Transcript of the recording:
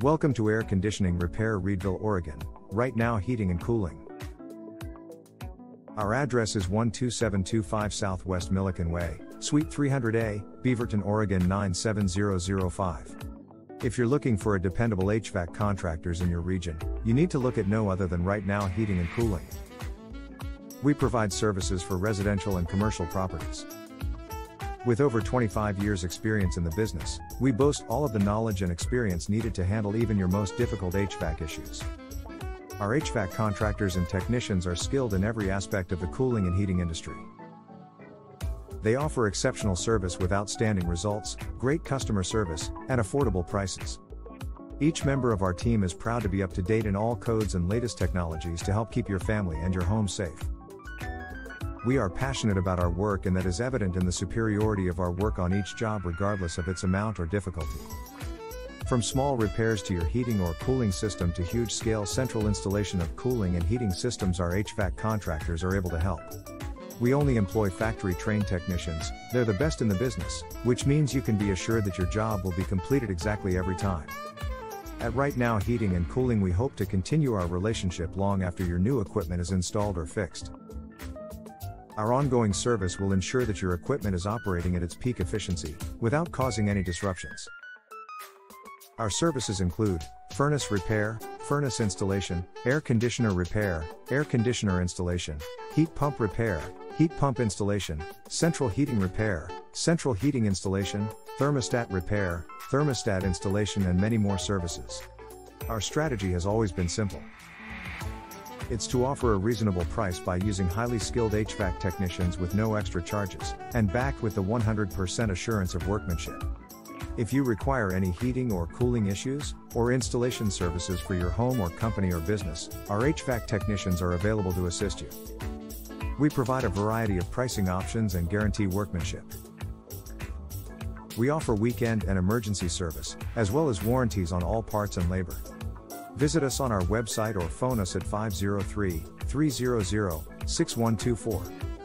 Welcome to Air Conditioning Repair Reedville, Oregon, right now heating and cooling. Our address is 12725 Southwest Millikan Way, Suite 300A, Beaverton, Oregon 97005. If you're looking for a dependable HVAC contractors in your region, you need to look at no other than Right Now Heating and Cooling. We provide services for residential and commercial properties. With over 25 years experience in the business, we boast all of the knowledge and experience needed to handle even your most difficult HVAC issues. Our HVAC contractors and technicians are skilled in every aspect of the cooling and heating industry. They offer exceptional service with outstanding results, great customer service, and affordable prices. Each member of our team is proud to be up to date in all codes and latest technologies to help keep your family and your home safe. We are passionate about our work and that is evident in the superiority of our work on each job regardless of its amount or difficulty. From small repairs to your heating or cooling system to huge scale central installation of cooling and heating systems our HVAC contractors are able to help. We only employ factory trained technicians, they're the best in the business, which means you can be assured that your job will be completed exactly every time. At Right Now Heating and Cooling we hope to continue our relationship long after your new equipment is installed or fixed. Our ongoing service will ensure that your equipment is operating at its peak efficiency, without causing any disruptions. Our services include furnace repair, furnace installation, air conditioner repair, air conditioner installation, heat pump repair, heat pump installation, central heating repair, central heating installation, thermostat repair, thermostat installation, and many more services. Our strategy has always been simple. It's to offer a reasonable price by using highly skilled HVAC technicians with no extra charges, and backed with the 100% assurance of workmanship. If you require any heating or cooling issues, or installation services for your home or company or business, our HVAC technicians are available to assist you. We provide a variety of pricing options and guarantee workmanship. We offer weekend and emergency service, as well as warranties on all parts and labor. Visit us on our website or phone us at 503 300 6124.